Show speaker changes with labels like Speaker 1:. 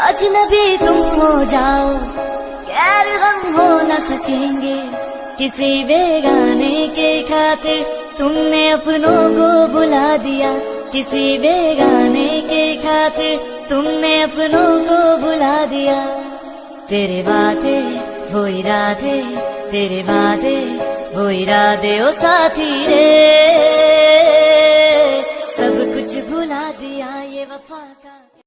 Speaker 1: अजनबी तुम हो जाओ, गैर हम हो न सकेंगे। किसी बेगाने के खातिर तुमने अपनों को बुला दिया। किसी बेगाने के खातिर तुमने अपनों को बुला दिया। तेरे बातें वो इरादे, तेरे बातें वो इरादे, ओ साथी रे। सब कुछ भुला दिया ये वफा का।